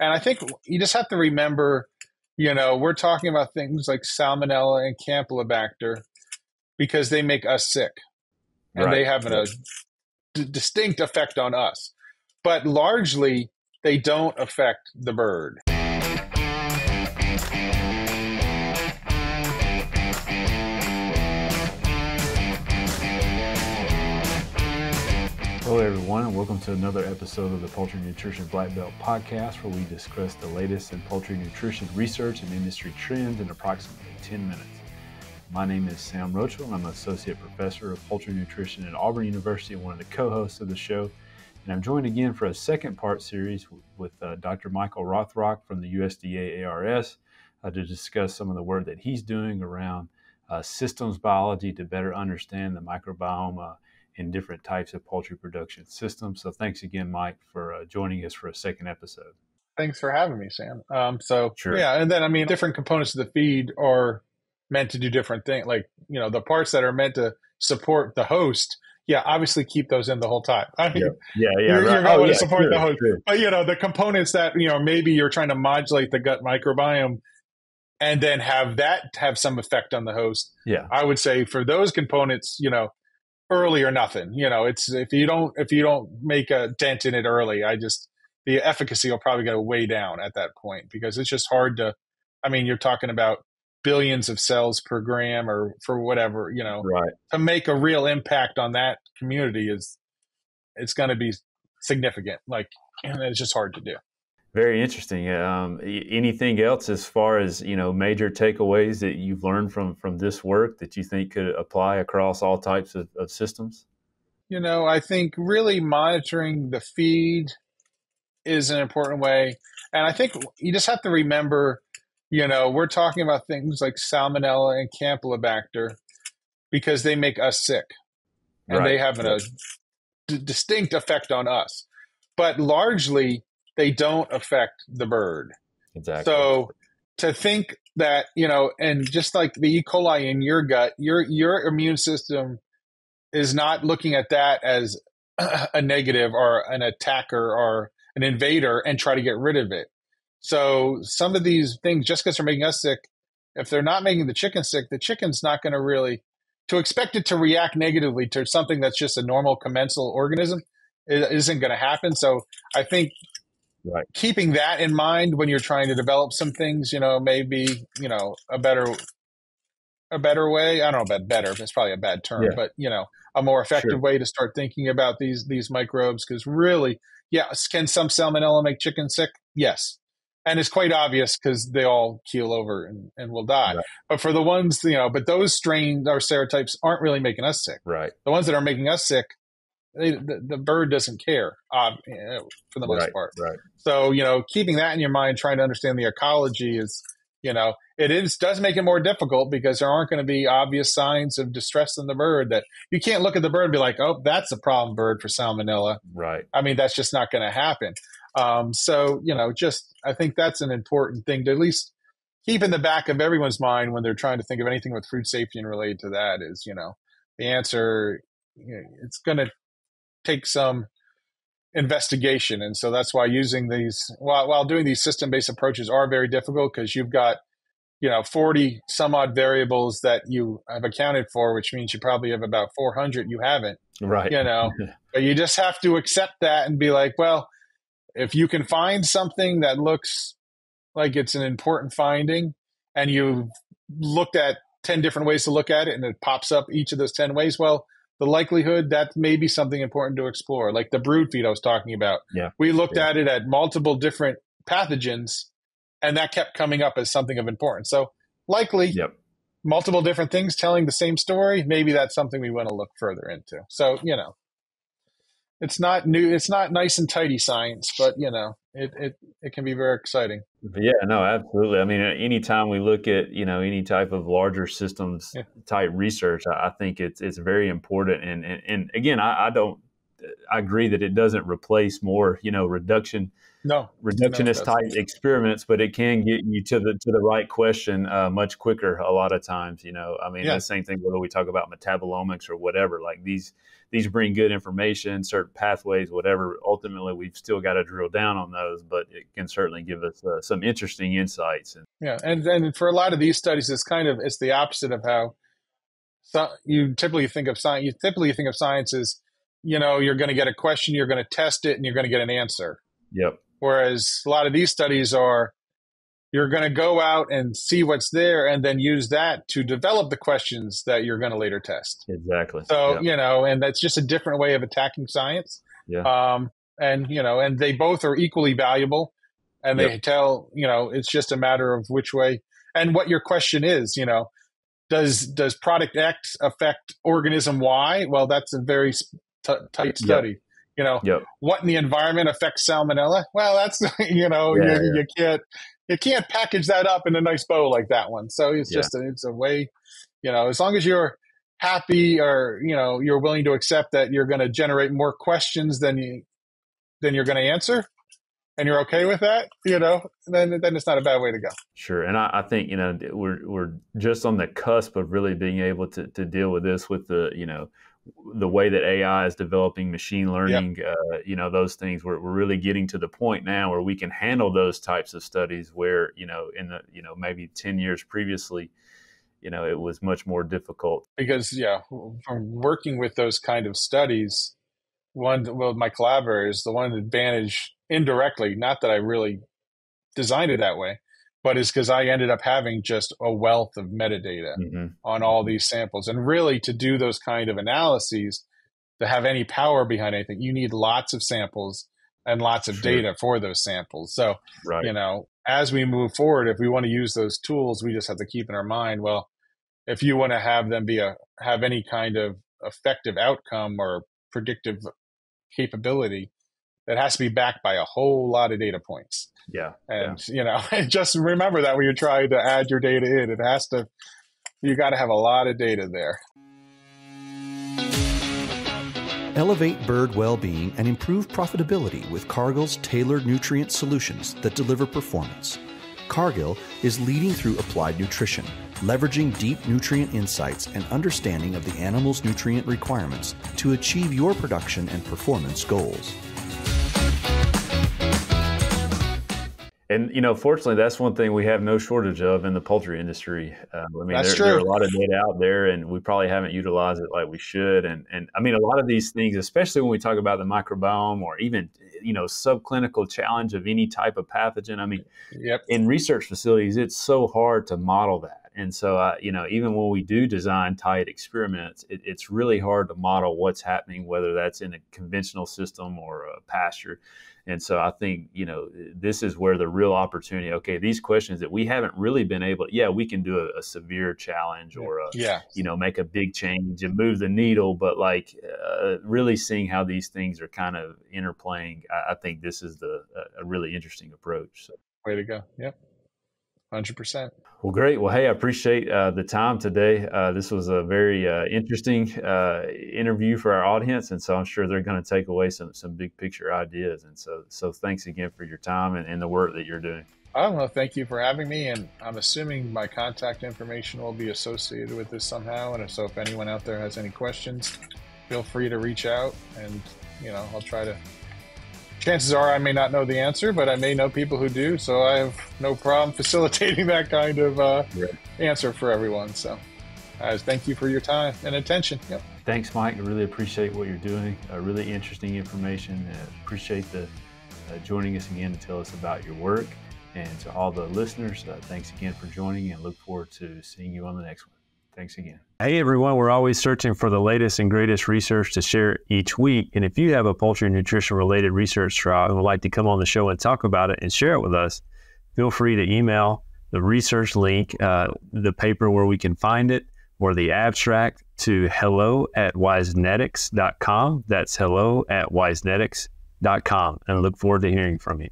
And I think you just have to remember, you know, we're talking about things like salmonella and campylobacter because they make us sick and right. they have a d- distinct effect on us. But largely, they don't affect the bird. Everyone, and welcome to another episode of the Poultry Nutrition Black Belt Podcast, where we discuss the latest in poultry nutrition research and industry trends in approximately 10 minutes. My name is Sam Rochell, and I'm an Associate Professor of Poultry Nutrition at Auburn University and one of the co hosts of the show. And I'm joined again for a second part series with uh, Dr. Michael Rothrock from the USDA ARS uh, to discuss some of the work that he's doing around uh, systems biology to better understand the microbiome in different types of poultry production systems. So thanks again, Mike, for uh, joining us for a second episode. Thanks for having me, Sam. Um, so sure. yeah, and then I mean, different components of the feed are meant to do different things. Like you know, the parts that are meant to support the host. Yeah, obviously keep those in the whole time. I mean, yeah, yeah, yeah you're, right. you're going oh, to yeah, support the host, but you know, the components that you know maybe you're trying to modulate the gut microbiome and then have that have some effect on the host. Yeah. I would say for those components, you know, early or nothing. You know, it's if you don't if you don't make a dent in it early, I just the efficacy will probably go way down at that point because it's just hard to. I mean, you're talking about billions of cells per gram or for whatever you know. Right. To make a real impact on that community is it's going to be significant. Like, and it's just hard to do. Very interesting. Um, anything else as far as you know, major takeaways that you've learned from from this work that you think could apply across all types of, of systems? You know, I think really monitoring the feed is an important way, and I think you just have to remember, you know, we're talking about things like salmonella and campylobacter because they make us sick, and right. they have a d- distinct effect on us. But largely, they don't affect the bird. Exactly. So to think that, you know, and just like the E. coli in your gut, your your immune system is not looking at that as a negative or an attacker or an invader and try to get rid of it. So some of these things, just because they're making us sick, if they're not making the chicken sick, the chicken's not going to really to expect it to react negatively to something that's just a normal commensal organism it isn't going to happen. So I think right. keeping that in mind when you're trying to develop some things, you know, maybe, you know, a better a better way. I don't know about better, it's probably a bad term, yeah. but you know, a more effective sure. way to start thinking about these these microbes because really, yes, can some salmonella make chicken sick? Yes. And it's quite obvious because they all keel over and, and will die. Right. But for the ones, you know, but those strains or serotypes aren't really making us sick. Right. The ones that are making us sick they, the, the, bird doesn't care uh, for the most right, part. Right. So you know, keeping that in your mind, trying to understand the ecology is, you know, it is does make it more difficult because there aren't going to be obvious signs of distress in the bird that you can't look at the bird and be like, oh, that's a problem bird for salmonella. Right. I mean, that's just not going to happen. Um, so you know, just I think that's an important thing to at least keep in the back of everyone's mind when they're trying to think of anything with food safety and related to that is, you know, the answer. You know, it's going to take some investigation. And so that's why using these, while, while doing these system based approaches are very difficult because you've got, you know, 40 some odd variables that you have accounted for, which means you probably have about 400 you haven't. Right. You know, but you just have to accept that and be like, well, if you can find something that looks like it's an important finding and you've looked at 10 different ways to look at it and it pops up each of those 10 ways, well, the likelihood that may be something important to explore, like the brood feed I was talking about. Yeah. We looked yeah. at it at multiple different pathogens, and that kept coming up as something of importance. So likely, yep. multiple different things telling the same story. Maybe that's something we want to look further into. So you know, it's not new it's not nice and tidy science but you know it it, it can be very exciting yeah no absolutely i mean anytime we look at you know any type of larger systems yeah. type research i think it's it's very important and and, and again I, I, don't i agree that it doesn't replace more you know reduction no reductionist no, type experiments, but it can get you to the to the right question uh, much quicker. A lot of times, you know, I mean, yeah. the same thing whether we talk about metabolomics or whatever. Like these these bring good information, certain pathways, whatever. Ultimately, we've still got to drill down on those, but it can certainly give us uh, some interesting insights. And, yeah, and and for a lot of these studies, it's kind of it's the opposite of how so you typically think of science. You typically think of science as you know you're going to get a question, you're going to test it, and you're going to get an answer. Yep. Whereas a lot of these studies are you're going to go out and see what's there and then use that to develop the questions that you're going to later test. Exactly. So, yeah. you know, and that's just a different way of attacking science. Yeah. Um, and, you know, and they both are equally valuable and they yep. tell, you know, it's just a matter of which way and what your question is, you know, does, does product X affect organism Y? Well, that's a very t- tight study. Yep. You know, yep. what in the environment affects salmonella? Well, that's you know, yeah, you, yeah. you, can't you can't package that up in a nice bow like that one. So it's yeah. just a, it's a way, you know, as long as you're happy or you know you're willing to accept that you're going to generate more questions than you than you're going to answer and you're okay with that, you know, then then it's not a bad way to go. Sure, and I, I, think you know we're we're just on the cusp of really being able to to deal with this with the you know the way that AI is developing, machine learning, yep. uh, you know, those things. We're, we're really getting to the point now where we can handle those types of studies. Where you know, in the you know maybe ten years previously, you know, it was much more difficult. Because yeah, from working with those kind of studies, one well, my collaborators, the one advantage indirectly, not that I really designed it that way, but it's because I ended up having just a wealth of metadata mm-hmm. on all these samples. And really, to do those kind of analyses, to have any power behind anything, you need lots of samples and lots of sure. data for those samples. So, right. you know, as we move forward, if we want to use those tools, we just have to keep in our mind, well, if you want to have them be a have any kind of effective outcome or predictive capability, it has to be backed by a whole lot of data points. Yeah. And, yeah. you know, just remember that when you're trying to add your data in, it has to, you got to have a lot of data there. Elevate bird well being and improve profitability with Cargill's tailored nutrient solutions that deliver performance. Cargill is leading through applied nutrition, leveraging deep nutrient insights and understanding of the animal's nutrient requirements to achieve your production and performance goals. And you know, fortunately, that's one thing we have no shortage of in the poultry industry. Uh, I mean, there, there, are a lot of data out there, and we probably haven't utilized it like we should. And and I mean, a lot of these things, especially when we talk about the microbiome or even you know subclinical challenge of any type of pathogen. I mean, yep. in research facilities, it's so hard to model that. And so, uh, you know, even when we do design tight experiments, it, it's really hard to model what's happening, whether that's in a conventional system or a pasture. And so I think, you know, this is where the real opportunity, okay, these questions that we haven't really been able to, yeah, we can do a, a severe challenge or, a, yeah. you know, make a big change and move the needle. But like uh, really seeing how these things are kind of interplaying, I, I think this is the a really interesting approach. So. Way to go. Yep. 100%. Well, great. Well, hey, I appreciate uh, the time today. Uh, this was a very uh, interesting uh, interview for our audience, and so I'm sure they're going to take away some some big picture ideas. And so, so thanks again for your time and, and the work that you're doing. Oh, well, thank you for having me. And I'm assuming my contact information will be associated with this somehow. And so, if anyone out there has any questions, feel free to reach out, and you know, I'll try to chances are I may not know the answer, but I may know people who do. So I have no problem facilitating that kind of uh, right. answer for everyone. So, uh, thank you for your time and attention. Yep. Thanks, Mike. I really appreciate what you're doing. Uh, really interesting information. Uh, appreciate the uh, joining us again to tell us about your work. And to all the listeners, uh, thanks again for joining and look forward to seeing you on the next one. Thanks again. Hey everyone, we're always searching for the latest and greatest research to share each week. And if you have a poultry nutrition related research trial and would like to come on the show and talk about it and share it with us, feel free to email the research link, uh, the paper where we can find it, or the abstract to hello at wisenetix.com. That's hello at wisenetix.com. And I look forward to hearing from you.